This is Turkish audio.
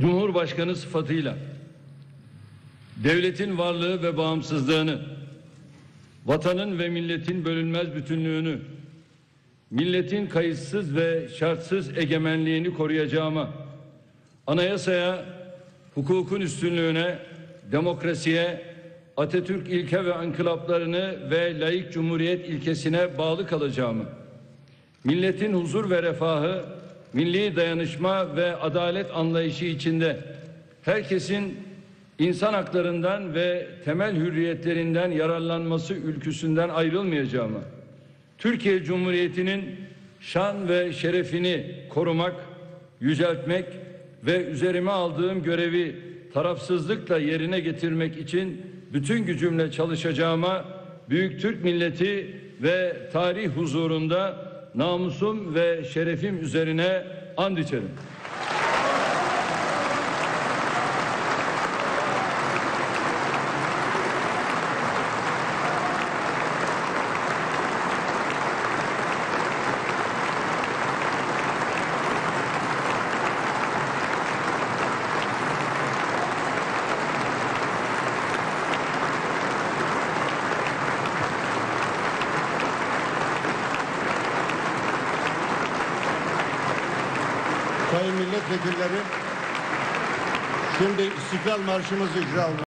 Cumhurbaşkanı sıfatıyla devletin varlığı ve bağımsızlığını, vatanın ve milletin bölünmez bütünlüğünü, milletin kayıtsız ve şartsız egemenliğini koruyacağıma, anayasaya, hukukun üstünlüğüne, demokrasiye, Atatürk ilke ve ankılaplarını ve layık cumhuriyet ilkesine bağlı kalacağımı, milletin huzur ve refahı, milli dayanışma ve adalet anlayışı içinde herkesin insan haklarından ve temel hürriyetlerinden yararlanması ülküsünden ayrılmayacağımı, Türkiye Cumhuriyeti'nin şan ve şerefini korumak, yüceltmek ve üzerime aldığım görevi tarafsızlıkla yerine getirmek için bütün gücümle çalışacağıma büyük Türk milleti ve tarih huzurunda namusum ve şerefim üzerine and içerim. Sayın milletvekilleri, şimdi İstiklal Marşımızı icra olunacak.